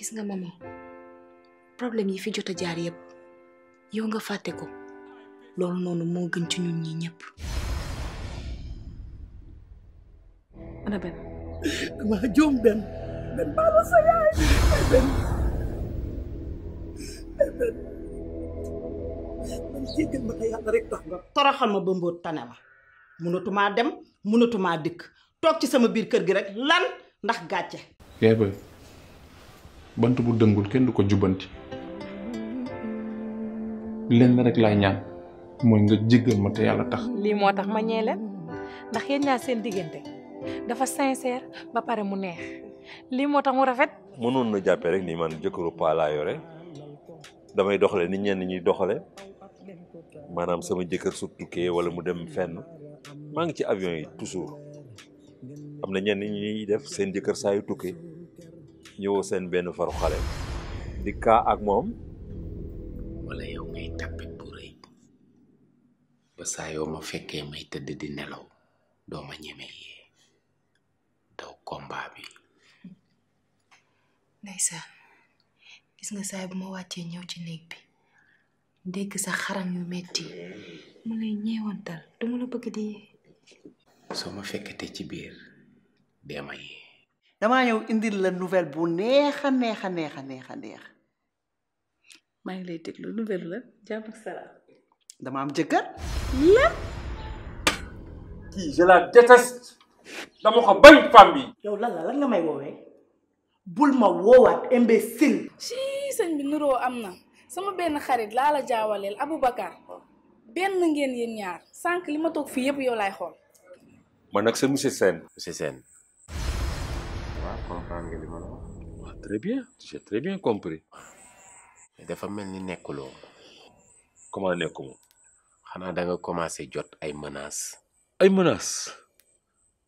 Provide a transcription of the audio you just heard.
gis nga maman problème yi fi jot a jaar yëpp yow nga fàtte ko loolu noonu moo gën ci ñun ñi ñëpp ana benn dama joom benn benn baal ma sa yaay ay benn ay benn man jéggal ma ko yàlla rek tax nga toroxal ma ba mbóot tane ma mënatumaa dem mënatumaa dikk toog ci sama biir kër gi rek lan ndax gàcce Yeah, babe. bant bu dëngul kenn du ko jubbanti lenn rek laay ñaan mooy nga jéggal ma te yàlla tax lii moo tax ma ñee leen ndax yéen ñaar seen diggante dafa sincère ba pare mu neex lii moo tax mu rafet mënoon na jàppee rek ni man jëkkëru paa laa yore damay doxale ni ñenn ñuy doxale maanaam sama jëkkër su tukkee wala mu dem fenn maa ngi ci avion yi toujours am na ñenn ñi def seen jëkkër saa yu tukki ñëwoo seen benn faru xale di kaa ak moom wala yow ngay tàppit bu rëy ba saa yoo ma fekkee may tëdd di nelaw doo ma ñeme yee daw combat bi ndeysaan gis nga saay bu ma wàccee ñëw ci néeg bi dégg sa xaram yu metti mu lay ñeewantal dama la bëgg di yee soo ma fekkatee ci biir dee ma yee damaa ñëw indil la nouvelle bu neex a neex a neex a neex a neex maa ngi lay déglu nouvelle la jàmm ak salaam dama am jëkkër la kii je la déteste dama ko bañ femme bi yow lan la lan nga may woowee bul ma woowaat imbécile. ci sëñ bi nuroo am na sama benn xarit laa la jaawaleel Aboubacar benn ngeen yéen ñaar sànq li ma toog fii yëpp yow laay xool. man nag sa monsieur Sène. monsieur Sène. waaw comprendre nga li ma la wax. waaw très bien j'ai très bien compris. dafa mel ni nekkuloo. comment nekkuma. xanaa da nga commencé jot ay menaces. ay menaces.